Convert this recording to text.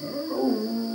Oh.